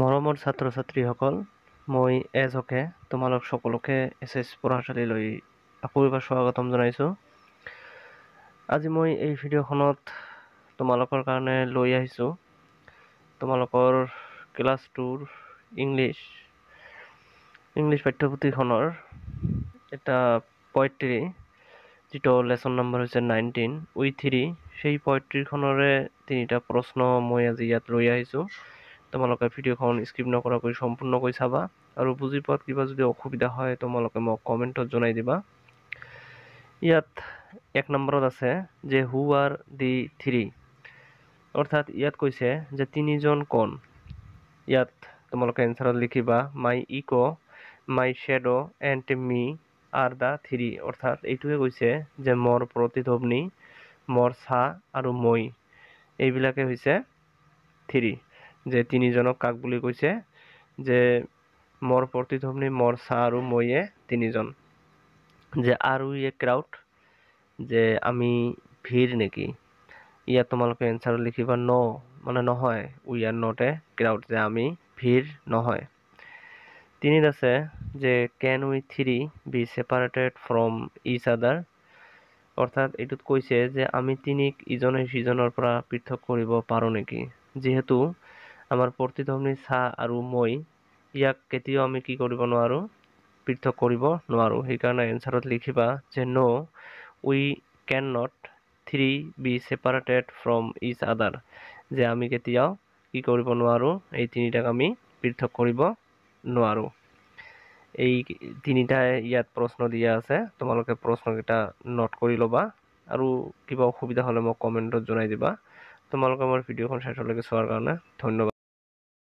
মৰমৰ ছাত্ৰ ছাত্ৰীসকল মই এজ এজকে তোমালোক সকলোকে এছ এছ পঢ়াশালীলৈ আকৌ স্বাগতম জনাইছোঁ। আজি মই এই ভিডিঅ'খনত তোমালোকৰ কাৰণে লৈ আহিছোঁ। তোমালোকৰ ক্লাছ টুৰ ইংলিছ ইংলিছ পাঠ্যপুথিখনৰ এটা পয়ট্ৰি যিটো লেচন নম্বৰ হৈছে নাইনটিন উই থ্ৰী। সেই পয়ট্ৰিখনৰে তিনিটা প্ৰশ্ন মই আজি ইয়াত লৈ আহিছোঁ। তোমালোকে ভিডিঅ'খন স্কিপ নকৰাকৈ সম্পূৰ্ণকৈ চাবা আৰু বুজি পোৱাত কিবা যদি অসুবিধা হয় তোমালোকে মোক কমেণ্টত জনাই দিবা। ইয়াত এক নম্বৰত আছে যে হু আৰ দি থ্ৰী অৰ্থাৎ ইয়াত কৈছে যে তিনিজন কোন? ইয়াত তোমালোকে এনচাৰত লিখিবা my echo' my shadow' and me are the three অৰ্থাৎ এইটোৱে কৈছে যে মোৰ প্ৰতিধ্বনি মোৰ চাহ আৰু মই। এইবিলাকে হৈছে থ্ৰী যে তিনিজনক কাক বুলি কৈছে যে, মোৰ প্ৰতিধ্বনি, মোৰ চাহ আৰু ময়ে তিনিজন। যে, আৰু এ ক্ৰাউড যে, আমি ভিৰ নেকি? ইয়াত তোমালোকে এনচাৰত লিখিবা, ন মানে নহয়, we are not a crowd যে, আমি ভিৰ নহয়। তিনিত আছে যে, can we three be separated from each other? অৰ্থাৎ এইটোত কৈছে যে, আমি তিনিক ইজনে সিজনৰ পৰা পৃথক কৰিব পাৰোঁ নেকি? যিহেতু আমাৰ প্ৰতিধ্বনি চাহ আৰু মই ইয়াক কেতিয়াও আমি কি কৰিব নোৱাৰোঁ পৃথক কৰিব নোৱাৰোঁ। সেইকাৰণে এনচাৰত লিখিবা যে no' we can not three be separated from each other যে আমি কেতিয়াও কি কৰিব নোৱাৰোঁ এই তিনিটাক আমি পৃথক কৰিব নোৱাৰোঁ। এই তিনিটাই ইয়াত প্ৰশ্ন দিয়া আছে তোমালোকে প্ৰশ্নকেইটা নোট কৰি ল'বা আৰু কিবা অসুবিধা হ'লে মোক কমেণ্টত জনাই দিবা। তোমালোকে মোৰ ভিডিঅ'খন শেষলৈকে চোৱাৰ কাৰণে ধন্যবাদ।